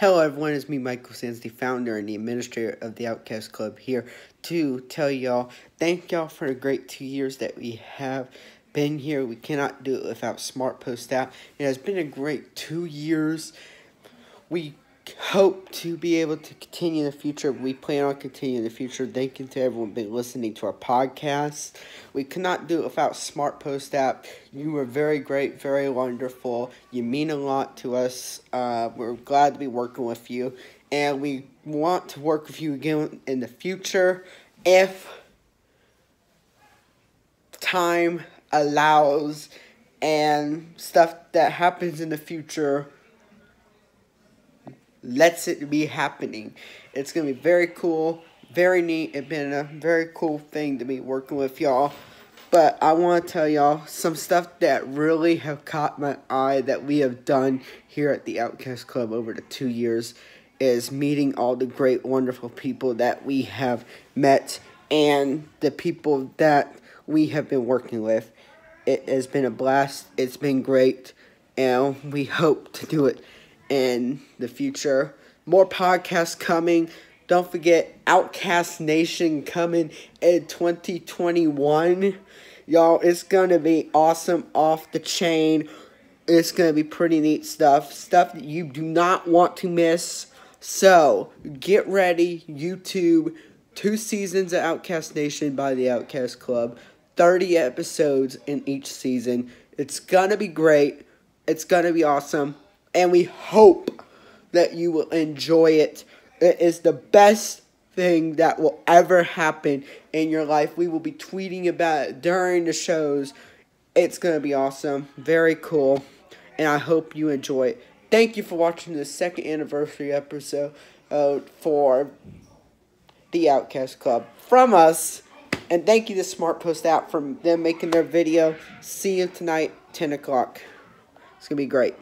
Hello, everyone. It's me, Michael Sans, the founder and the administrator of the Outcast Club, here to tell y'all thank y'all for the great two years that we have been here. We cannot do it without Smart Post App. It has been a great two years. We hope to be able to continue in the future. We plan on continuing in the future. Thank you to everyone been listening to our podcast. We cannot do it without Smart Post app. You were very great, very wonderful. You mean a lot to us. Uh, we're glad to be working with you, and we want to work with you again in the future if time allows and stuff that happens in the future lets it be happening. It's going to be very cool, very neat. It's been a very cool thing to be working with y'all. But I want to tell y'all some stuff that really have caught my eye that we have done here at the Outcast Club over the two years is meeting all the great, wonderful people that we have met and the people that we have been working with. It has been a blast. It's been great. And we hope to do it in the future. More podcasts coming. Don't forget Outcast Nation coming in 2021. Y'all, it's going to be awesome off the chain. It's going to be pretty neat stuff. Stuff that you do not want to miss. So, get ready. YouTube, two seasons of Outcast Nation by the Outcast Club. 30 episodes in each season. It's going to be great. It's going to be awesome and we hope that you will enjoy it. It is the best thing that will ever happen in your life. We will be tweeting about it during the shows. It's going to be awesome. Very cool. And I hope you enjoy it. Thank you for watching the second anniversary episode uh, for the Outcast Club from us. And thank you to Smart Post App for them making their video. See you tonight, 10 o'clock. It's going to be great.